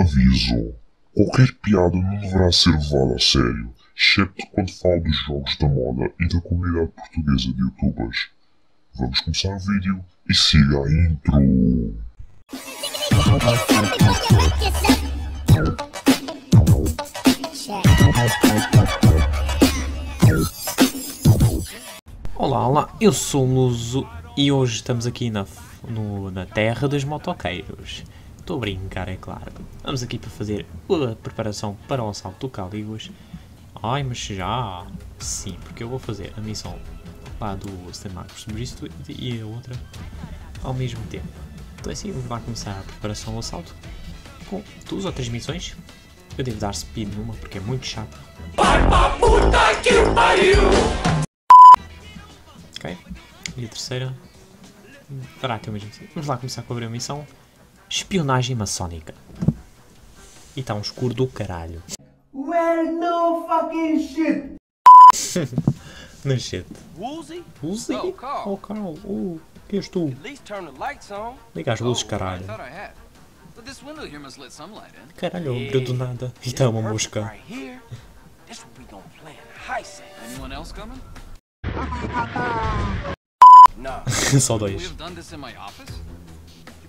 Aviso: qualquer piada não deverá ser levada a sério, exceto quando falo dos jogos da moda e da comunidade portuguesa de youtubers. Vamos começar o vídeo e siga a intro. Olá, olá, eu sou o Luso e hoje estamos aqui na, no- na terra dos motoqueiros. Estou a brincar, é claro. Vamos aqui para fazer a preparação para o assalto do Calíguas. Ai, mas já? Sim, porque eu vou fazer a missão lá do St. Marcos Bristol e a outra ao mesmo tempo. Então assim, vamos lá começar a preparação do assalto com duas ou três missões. Eu devo dar speed numa porque é muito chata. Ok. E a terceira. Dará até o mesmo tempo. Vamos lá começar com a primeira missão. Espionagem maçónica. E está um escuro do caralho. Well, no fucking shit. Shit. Woolsey? Uzi? Oh, Carl. Oh, Carl. Oh, que és tu? Liga as luzes, Oh, caralho. Caralho, abriu do nada. E está uma Perfect mosca. Só dois.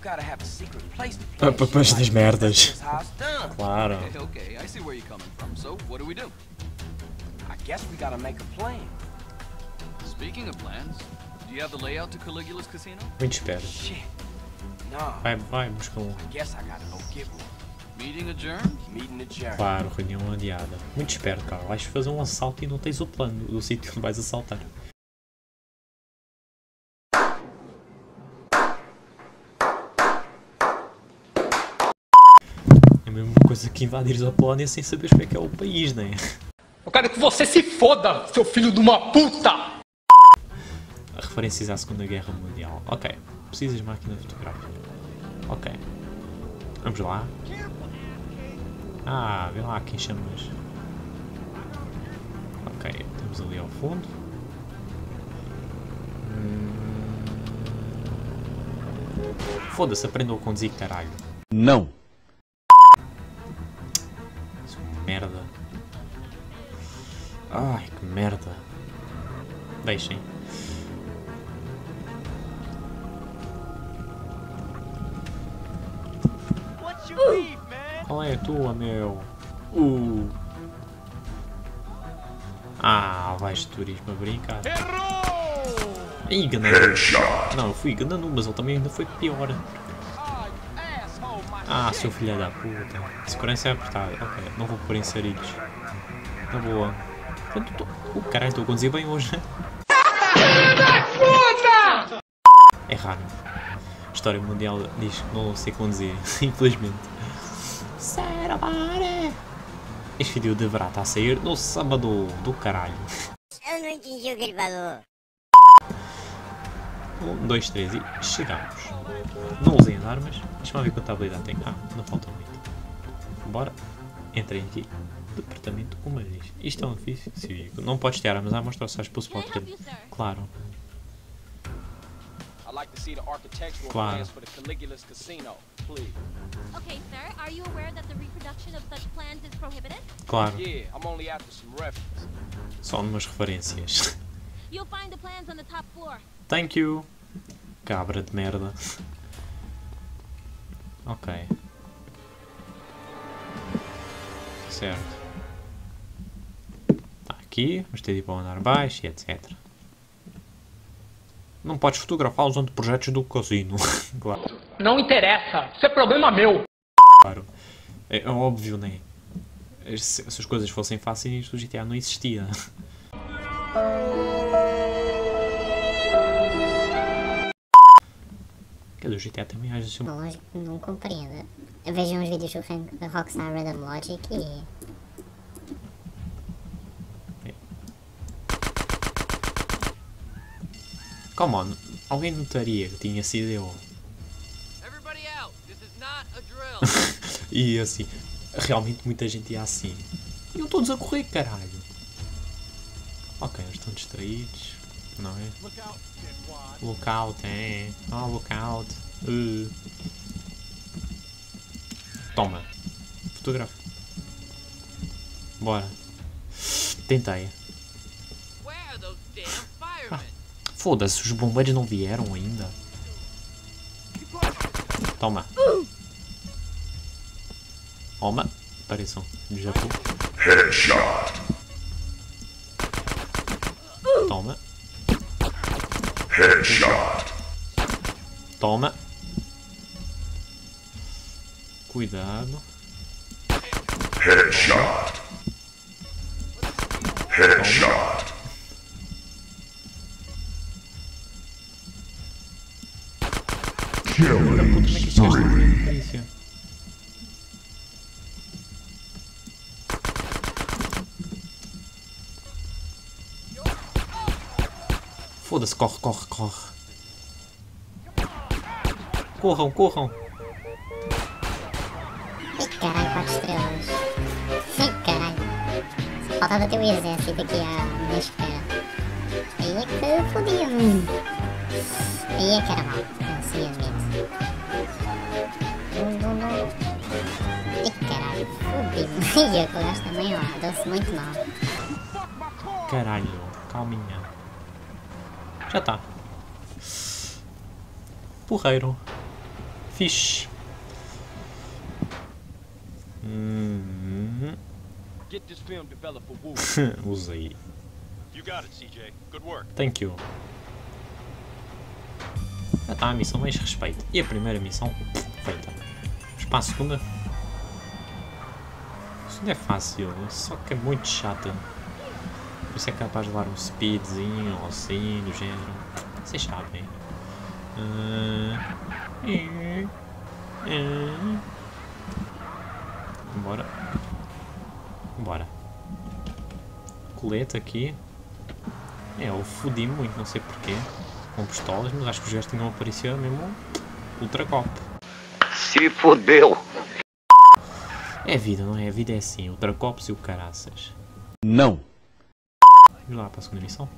Have done this in my office? you gotta have a secret place to plan. pa- pois shit das merdas. Claro. Okay, okay, I see where you're coming from. So, what do we do? I guess we gotta make a plan. Speaking of plans, do you have the layout to Caligula's casino? Muito espera. Shit. No, Vai, vai, um. guess I gotta go get one. Meeting adjourned? Meeting adjourned. Claro, reunião adiada. Muito esperto, cara. Vais fazer um assalto e não tens o plano do sítio onde vais assaltar. É a mesma coisa que invadires a Polónia sem saberes como é que é o país, né? Eu quero que você se foda, seu filho de uma puta! A referências à Segunda Guerra Mundial. Ok. Precisas de máquina fotográfica. Ok. Vamos lá. Ah, vê lá quem chamas. Ok, estamos ali ao fundo. Hum. Foda-se, aprendeu a conduzir, caralho. Não. Merda. Ai, que merda. Deixem. Qual é a tua, meu? Uh. Ah, vais de turismo a brincar. Errou! Ih, ganando. Não, eu fui ganando, mas ele também ainda foi pior. Ah, seu filho da puta. Segurança é apertada. Ok, não vou pôr inseridos. Na boa. Portanto, tô... O caralho, estou a conduzir bem hoje. É raro. A história mundial diz que não sei conduzir, infelizmente. Serabare! Este vídeo deverá estar a sair no sábado do caralho. Eu não entendi o que ele falou. Um, dois, três e chegamos. Não usem as armas. Deixa-me ver quanta habilidade tem. Ah, não falta muito. Bora. Entrem aqui. Departamento humanis. Isto é um edifício cívico. Não podes ter armas à mostra só para o spot. Claro. I'd like to see the architectural Claro. plans for the Caligula's casino, please. Okay, sir. Are you aware that the reproduction of such plans is prohibited? Claro. Yeah, I'm only after some reference. Só umas referências. You'll find the plans on the top floor. Thank you. Cabra de merda. Ok. Certo. Tá aqui, vamos ter de ir para o andar baixo e etc. Não podes fotografar os anteprojetos do casino. claro. Não interessa, isso é problema meu! claro. É, é óbvio, né? Se, se as coisas fossem fáceis, o GTA não existia. Quer dizer, o GTA também age assim. Lógico que não compreendo. Vejam os vídeos do Rockstar Random Logic e... Come on, alguém notaria que tinha sido eu. Everybody out! This is not a drill! E assim, realmente muita gente ia assim. Iam todos a correr, caralho. Ok, eles estão distraídos. Não é? Lookout, é. Oh, lookout. Uh. Toma. fotógrafo. Bora. Tentei. Where are those damn firemen? Foda-se, os bombeiros não vieram ainda. Toma. Toma. Pareçam do Japão. Headshot. Headshot. Toma. Cuidado. Headshot. Headshot. Killing é spree. Foda-se, corre, corre, corre. Corram, corram. Ai caralho, 4 estrelas. Ai caralho. Só faltava ter o exército aqui à minha espera. Aí é que fodia-me. Aí é que era mal. Não se admite. Bum, bum, bum. Ai caralho, fodi-me. E eu que o gajo também, ó, deu-se muito mal. Caralho, calminha. Já está. Porreiro. Fixe. Hum, Get this film developed for Wu. Usei. You got it, CJ. Good work. Thank you. Já está a missão mais respeito. E a primeira missão feita. Vamos para a segunda. A segunda é fácil, só que é muito chata. Isso é capaz de levar um speedzinho ou assim, do género. Vocês sabem. Ah, é, é. Bora. Bora. Colete aqui. É, eu fodi muito, não sei porquê. Com pistolas, mas acho que os gajos tinham aparecido mesmo ultra cop. Se fodeu. É a vida, não é? A vida é assim, ultra cops e o caraças. Não. Vamos lá para a segunda missão.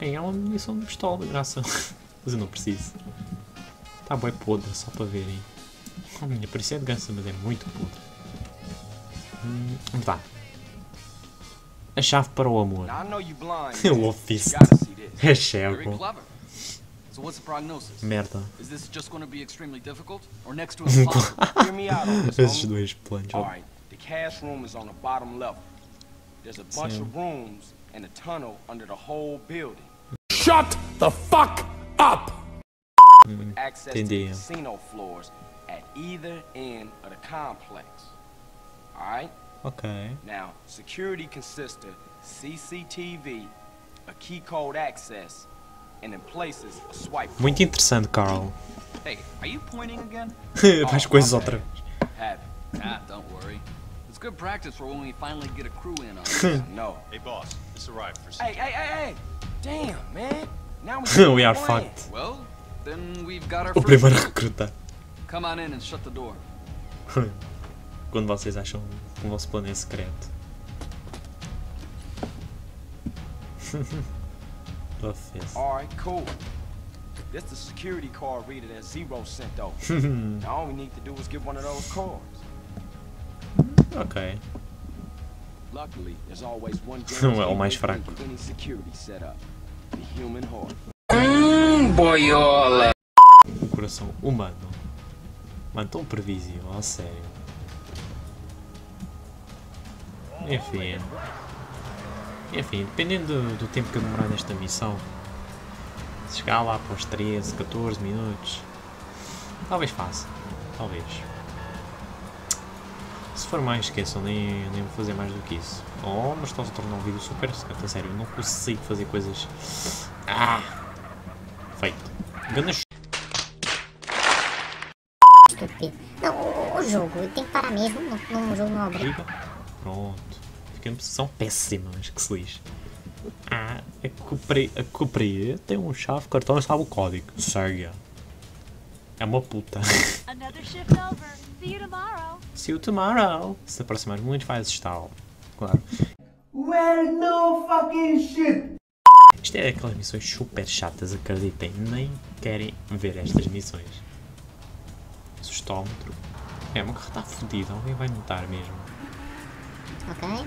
É, é uma missão de pistola, de graça. mas eu não preciso. Está bem podre, só para verem. A minha parecia de gança, mas é muito podre. Hum, lá. A chave para o amor. O you ofício. É cego. clever. So what's the prognosis? Merda. Is this just going to be extremely difficult, or next to impossible? Hear me out on this, Esses dois planos. ó. Alright, the cash room is on the bottom level. There's a bunch Sim. of rooms and a tunnel under the whole building. Shut the fuck up! With Access to the casino floors at either end of the complex. Alright? Ok. Now, security consists of CCTV, a key code access, and in places a swipe. Muito interessante, Carl. hey, are you pointing again? Faz Oh, coisas outra vez. Have it. Ah, don't worry. It's good practice for when we finally get a crew in on it. No. Hey, boss. This arrived for Hey, hey, hey, hey! Damn, man. Now we, We are playing. fucked. well, then we've got our O first primeiro a crew. Come on in and shut the door. Quando vocês acham que o vosso plano é secreto. Office. Alright, cool. This the security card reader that Zero sent over. now all we need to do is get one of those cards. Ok. Não é o mais fraco. heart. Boiola! Um coração humano. Mano, tão previsível, a sério. Enfim. Enfim, dependendo do, do tempo que eu demorar nesta missão, se chegar lá para os 13, 14 minutos, talvez faça. Talvez. Se for mais, esqueçam, nem, nem vou fazer mais do que isso. Oh, mas está-se a tornar um vídeo super a sério, eu não consigo fazer coisas. Ah! Feito. Estúpido. Não, o, o jogo tem que parar mesmo. No, no jogo não. Liga. Pronto. Fiquei numa posição péssima, mas que se lixe. Ah, a Cupri, a Cupri tem um chave, cartão e sabe o código. Sério. É uma puta. Another shift over. See you tomorrow. See you tomorrow. Se aproximar muito faz estalo. Claro. Well, no fucking shit. Isto é aquelas missões super chatas, acreditem. Nem querem ver estas missões. Sustómetro. É, o meu carro está fodido, alguém vai notar mesmo. Ok.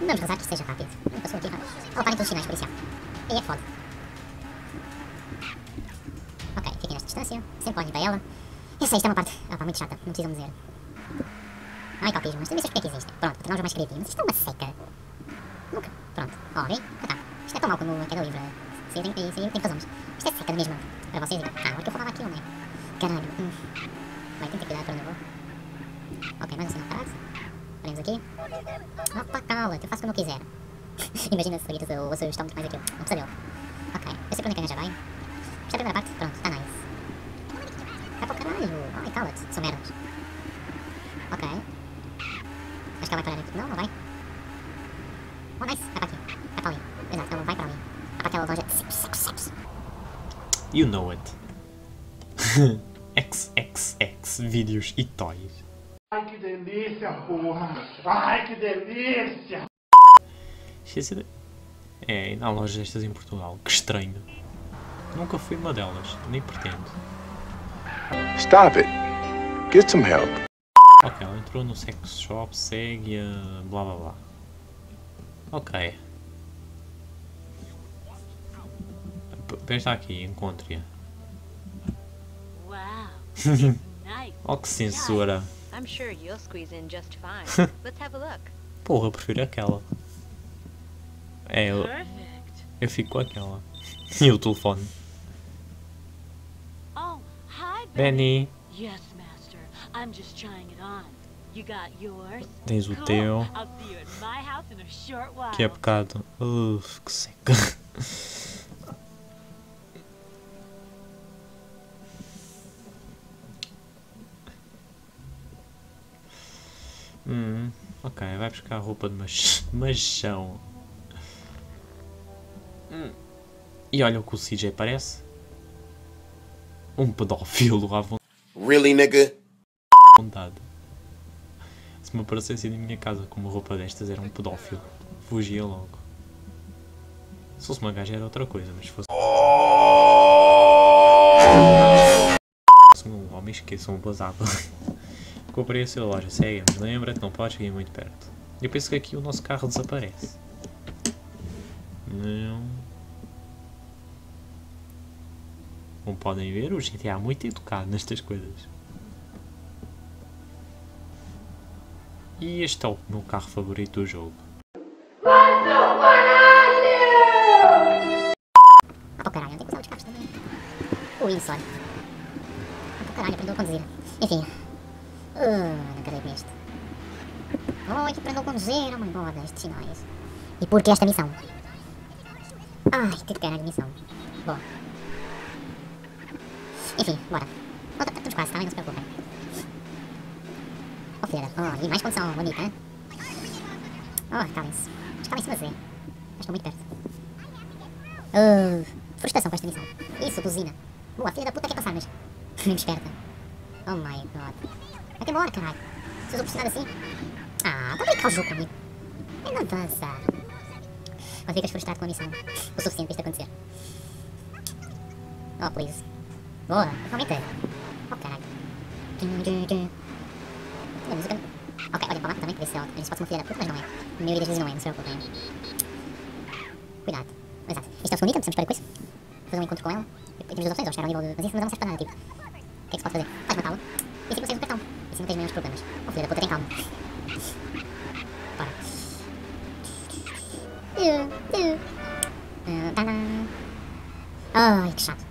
Vamos rezar que isto seja rápido. Não passou aqui rápido. Oh, parem todos os sinais, policial. Aí é foda. Distância. Sempre olhem para ela. Sei, isto é uma parte. Ah, pá, muito chata. Não precisam dizer. Ai, copismo, mas também sei porque é que existem. Pronto, para tornar mais criativo. Mas isto é uma seca. Nunca. Pronto. Ó. Ah, tá. Isto é tão mau como a queda livre. Sim, tem, tem, tem, tem razões. Isto é seca mesmo. Para vocês. Ah, agora que eu falava aquilo, né? Caralho. Hum. Vai, tem que ter cuidado para onde eu vou. Ok, mais um sinal parado. Olhamos aqui. Opa, cala-te, eu faço como eu quiser. Imagina se eu estou muito mais aquilo. Não precisa dele. Ok, eu sei para onde é que a já vai. Esta é a primeira parte, pronto, está nice. Cala-te, são merdas. Ok. Acho que ela vai parar aqui. Não, não vai. Oh, nice, vai para aqui. Vai para ali. Exato, ela vai para ali. Vai para aquela loja. You know it. XXX vídeos e toys. Ai, que delícia, porra! Ai, que delícia! É, e na loja destas em Portugal. Que estranho. Nunca fui uma delas, nem pretendo. Stop it. Get some help. Ok, ela entrou no sex shop, segue a blá blá blá. Ok. Pensa aqui, encontre-a. Wow. nice. Oh que censura. I'm sure you'll squeeze in just fine. Let's have a look. Porra, eu prefiro aquela. É, eu, eu fico com aquela. E o telefone. In a short while. Que é pecado. Uf, que seca. Hum, ok, vai buscar roupa de mach... machão. Hum. E olha o que o CJ parece. Um pedófilo à Really, nigga? vontade. Se me aparecesse na minha casa com uma roupa destas, era um pedófilo. Fugia logo. Se fosse uma gaja era outra coisa, mas se fosse. Se um homem esqueça um basado. Comprei a sua loja, segue, mas lembra-te, não podes vir muito perto. Eu penso que aqui o nosso carro desaparece. Não. Como podem ver, o GTA é muito educado nestas coisas. E este é o meu carro favorito do jogo. Para caralho, não tem que usar os carros também. O. Ah, para caralho, aprendeu a conduzir. Enfim. Uh, não acredito nisto. Oi, que aprendeu a conduzir, oh my god, estes sinais. E por que esta missão? Ai, que caralho, missão. Boa. Enfim, bora. Oh, tá- estamos quase, tá? Não se preocupem. Oh, filha. Oh, e mais condição bonita, hein? Oh, calem-se. Mas calem-se, mas é. Mas estou muito perto. Uh, frustração com esta missão. Isso, buzina. Boa, filha da puta quer passar, mas... Muito esperta. Oh my god. Vai-te embora, caralho. Se eu pressionar assim... Ah, tá brincar o jogo comigo. Não avança. Quando ficas frustrado com a missão, o suficiente para isto acontecer. Oh, please. Boa, realmente é. Oh, caralho. A música... Ok, olha para lá também, para ver se ela... A gente pode ser uma filha da puta, mas não é. A maioria das vezes não é, não se preocupem. Cuidado. Exato. Isto é o segundo item, precisamos para com isso. Fazer um encontro com ela. E temos duas opções, ou chegar ao nível. Mas isso não serve para nada, tipo... O que é que se pode fazer? Faz matá-la. E assim vocês o cartão. E assim não tens maiores problemas. Oh, filha da puta, tem calma. Bora. Ai, que chato.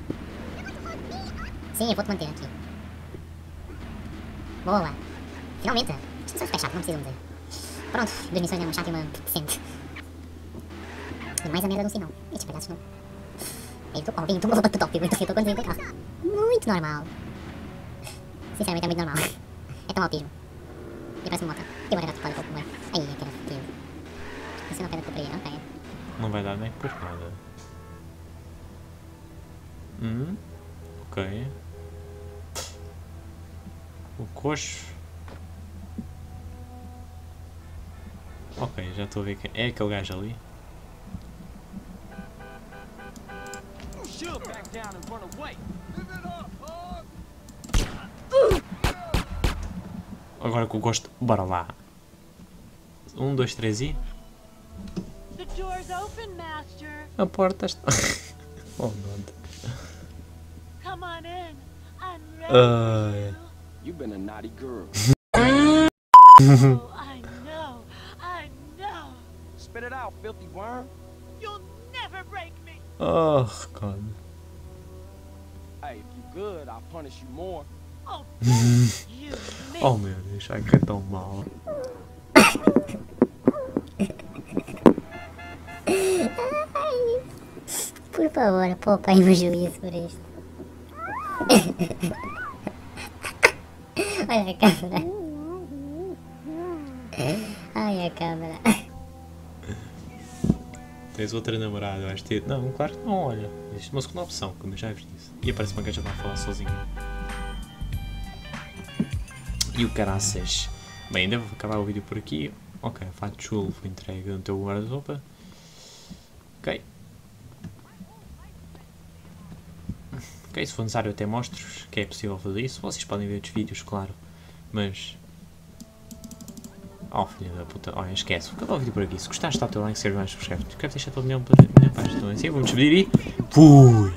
Sim, eu vou-te manter aqui. Boa. Finalmente. Isto não ficar chato, não precisam dizer. Pronto, duas missões é uma chata e uma decente. E mais a merda do sinal. Estes palhaços não. Eu tô, oh, eu uma roupa top, eu tô, eu tô conduzindo o carro. Muito normal. Sinceramente é muito normal. É tão autismo. E parece uma moto. E agora já pode pouco mais. Aí, que era fodido. Isso não pede que eu peguei, ok. Não vai dar nem por nada. Hum? Ok. O coxo. Ok, já estou a ver que é aquele gajo ali. Agora que eu gosto, bora lá. Um, dois, três e. The door's open, Master. A porta está. oh, God. Come on in. I'm ready. Ai. You've been a naughty girl. oh, I know. I know. Spit it out, filthy worm. You'll never break me. Oh, God. Hey, if you good, I'll punish you more. Oh, you Oh meu Deus, ai que é tão mal. Por favor, poupem-me o juízo por isto. Olha a câmera. Ai, a câmera. Tens outra namorada, vais ter. Não, claro que não, olha. É uma segunda opção, como já vos disse. E aparece uma gaja lá a falar sozinha. E o caraças. Bem, ainda vou acabar o vídeo por aqui. Ok, fato chulo foi entregue no teu guarda-roupa. Ok. Se for necessário até mostro-vos que é possível fazer isso. Vocês podem ver outros vídeos, claro. Mas Oh filha da puta, olha, esquece, acabar o vídeo por aqui. Se gostaste, dá o teu like, se mais, subscreve. Escreve, deixa a tua opinião para a minha página. Então assim, vamos despedir e. Fui!